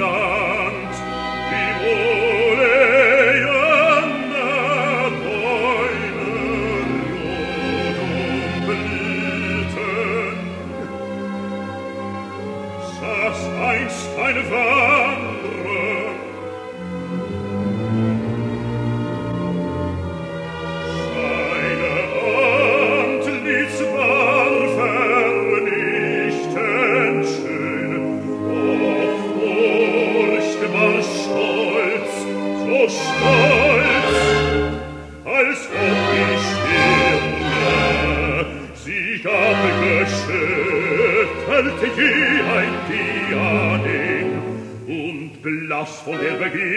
da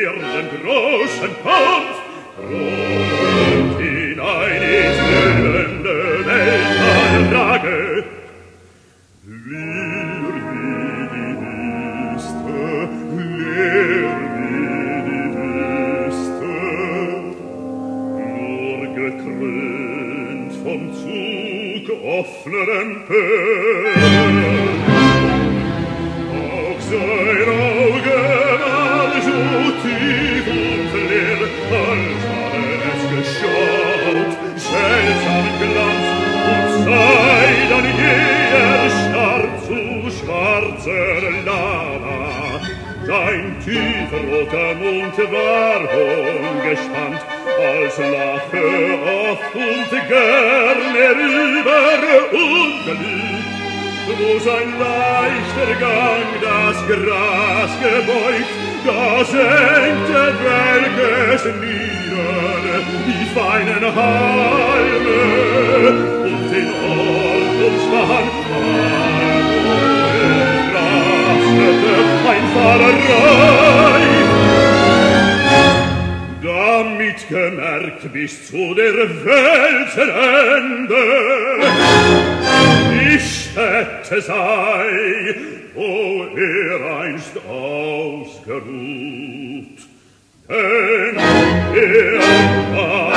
wir den großen Kampf rund hinein ins blühende Weltall trage. Leer wie die Wüste, leer wie die Wüste, nur gekrönt vom Zug offenen Pöhl. Auch sein Sein tiefroter Mund war ungespannt, als lache oft und gern er über Unglück, wo sein leichter Gang das Gras gebeugt, da senkte welkes nieder die feinen Halme und den Ort umspann Gott ein Fahrerei. Damit gemerkt bis zu der Weltenende, ich Stätte sei, wo er einst ausgeruht, denn er war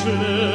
schnell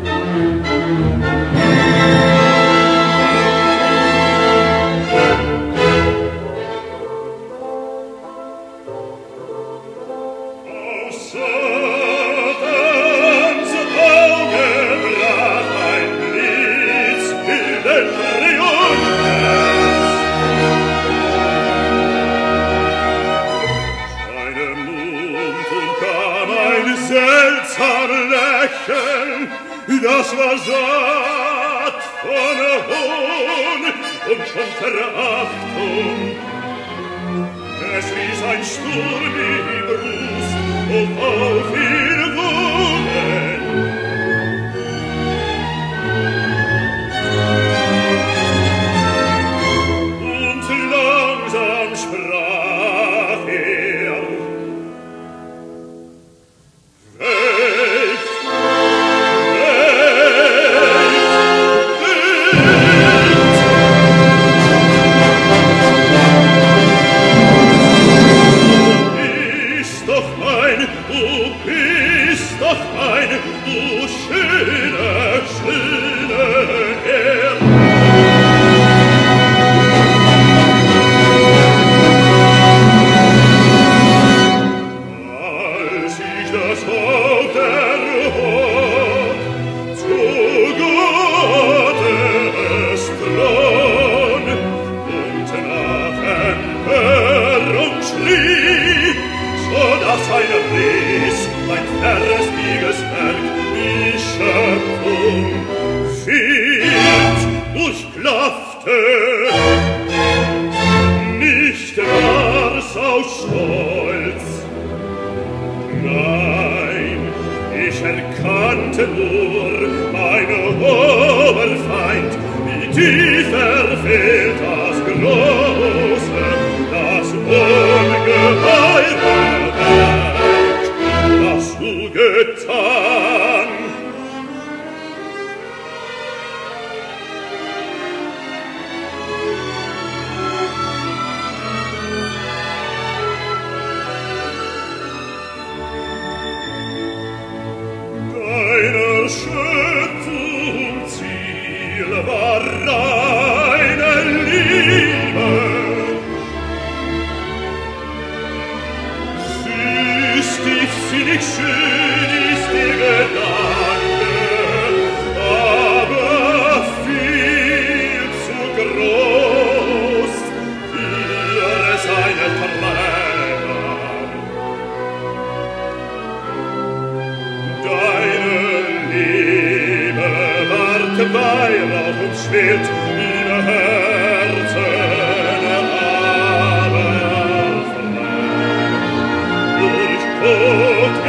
Música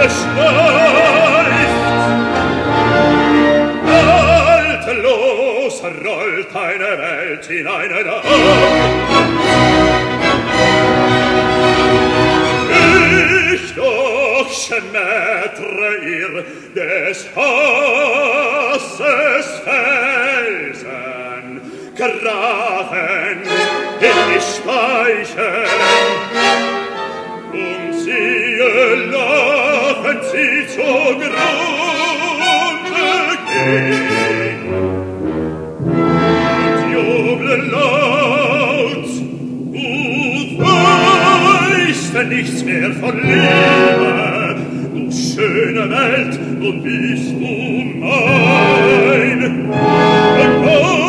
geschleift. Haltlos rollt eine Welt hinein, eine Arm. Ich doch schmettere ihr des Hasses Felsen, in die und siehe lang nichts mehr von verliere, du schöne Welt, nun bist du mein. Und